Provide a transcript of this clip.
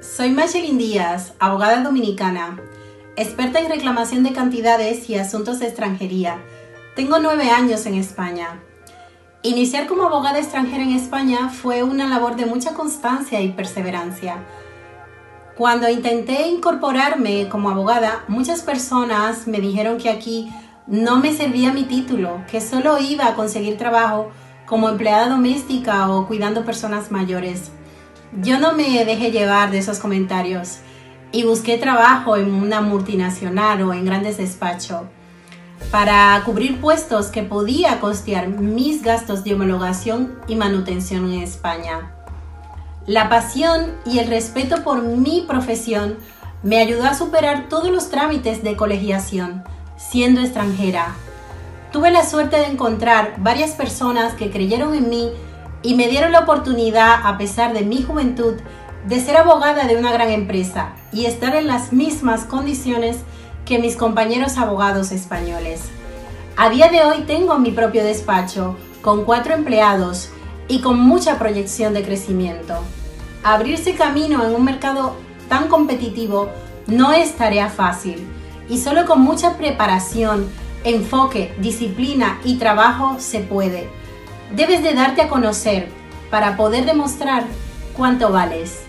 Soy Machelin Díaz, abogada dominicana, experta en reclamación de cantidades y asuntos de extranjería. Tengo nueve años en España. Iniciar como abogada extranjera en España fue una labor de mucha constancia y perseverancia. Cuando intenté incorporarme como abogada, muchas personas me dijeron que aquí no me servía mi título, que solo iba a conseguir trabajo como empleada doméstica o cuidando personas mayores. Yo no me dejé llevar de esos comentarios y busqué trabajo en una multinacional o en grandes despachos para cubrir puestos que podía costear mis gastos de homologación y manutención en España. La pasión y el respeto por mi profesión me ayudó a superar todos los trámites de colegiación, siendo extranjera. Tuve la suerte de encontrar varias personas que creyeron en mí y me dieron la oportunidad, a pesar de mi juventud, de ser abogada de una gran empresa y estar en las mismas condiciones que mis compañeros abogados españoles. A día de hoy tengo mi propio despacho con cuatro empleados y con mucha proyección de crecimiento. Abrirse camino en un mercado tan competitivo no es tarea fácil y solo con mucha preparación, enfoque, disciplina y trabajo se puede. Debes de darte a conocer para poder demostrar cuánto vales.